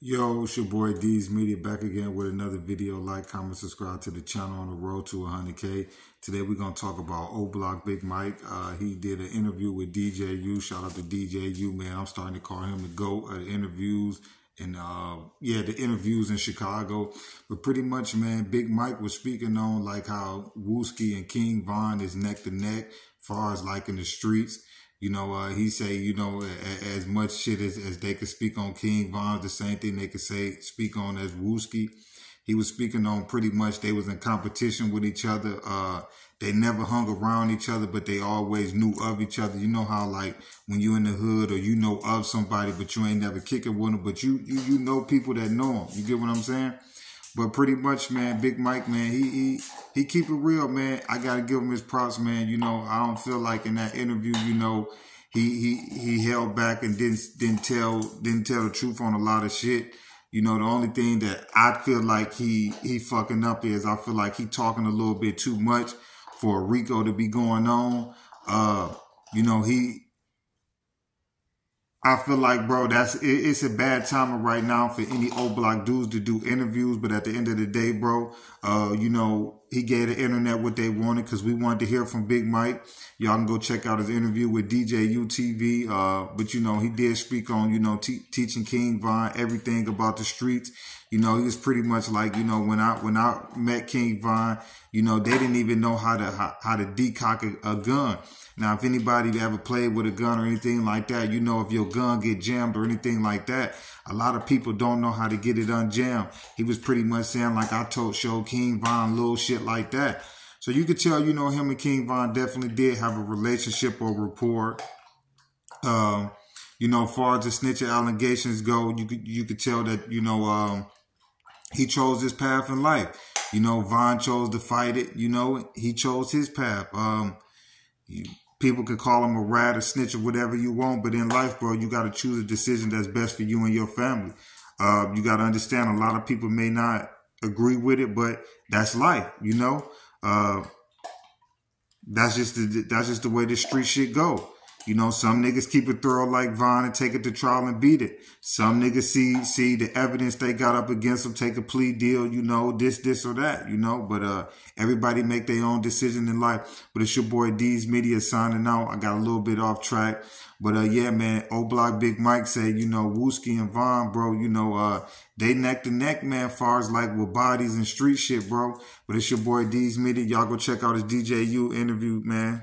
Yo, it's your boy Dees Media back again with another video. Like, comment, subscribe to the channel on the road to 100K. Today we're going to talk about O Block Big Mike. Uh, he did an interview with DJ U. Shout out to DJ U, man. I'm starting to call him the GOAT of the interviews. And uh, yeah, the interviews in Chicago. But pretty much, man, Big Mike was speaking on like how Wooski and King Von is neck to neck, far as like in the streets. You know, uh, he say, you know, as much shit as, as they could speak on King Von, the same thing they could say, speak on as Wooski. He was speaking on pretty much they was in competition with each other. Uh, they never hung around each other, but they always knew of each other. You know how like when you in the hood or you know of somebody, but you ain't never kicking with them, but you, you, you know people that know them. You get what I'm saying? But pretty much, man, Big Mike, man, he he he keep it real, man. I gotta give him his props, man. You know, I don't feel like in that interview, you know, he he he held back and didn't didn't tell didn't tell the truth on a lot of shit. You know, the only thing that I feel like he he fucking up is I feel like he talking a little bit too much for RICO to be going on. Uh, you know, he I feel like, bro, that's it, it's a bad time right now for any O Block dudes to do interviews. But at the end of the day, bro, uh, you know, he gave the internet what they wanted because we wanted to hear from Big Mike. Y'all can go check out his interview with DJ UTV. Uh, but you know, he did speak on, you know, teaching King Von everything about the streets. You know, he was pretty much like, you know, when I when I met King Von, you know, they didn't even know how to how, how to decock a, a gun. Now, if anybody ever played with a gun or anything like that, you know if your gun get jammed or anything like that, a lot of people don't know how to get it unjammed. He was pretty much saying like I told Show King Von little shit like that. So you could tell, you know, him and King Von definitely did have a relationship or rapport. Um, you know, far as the snitching allegations go, you could you could tell that, you know, um, he chose his path in life. You know, Von chose to fight it. You know, he chose his path. Um, you, people could call him a rat, a snitch, or whatever you want. But in life, bro, you got to choose a decision that's best for you and your family. Uh, you got to understand a lot of people may not agree with it, but that's life, you know. Uh, that's just the, that's just the way the street shit go. You know, some niggas keep it thorough like Von and take it to trial and beat it. Some niggas see see the evidence they got up against them, take a plea deal, you know, this, this or that, you know. But uh everybody make their own decision in life. But it's your boy Dees Media signing out. I got a little bit off track. But uh yeah, man, O Block Big Mike said, you know, Wooski and Von, bro, you know, uh they neck to neck, man, far as like with bodies and street shit, bro. But it's your boy Dees Media. Y'all go check out his DJU interview, man.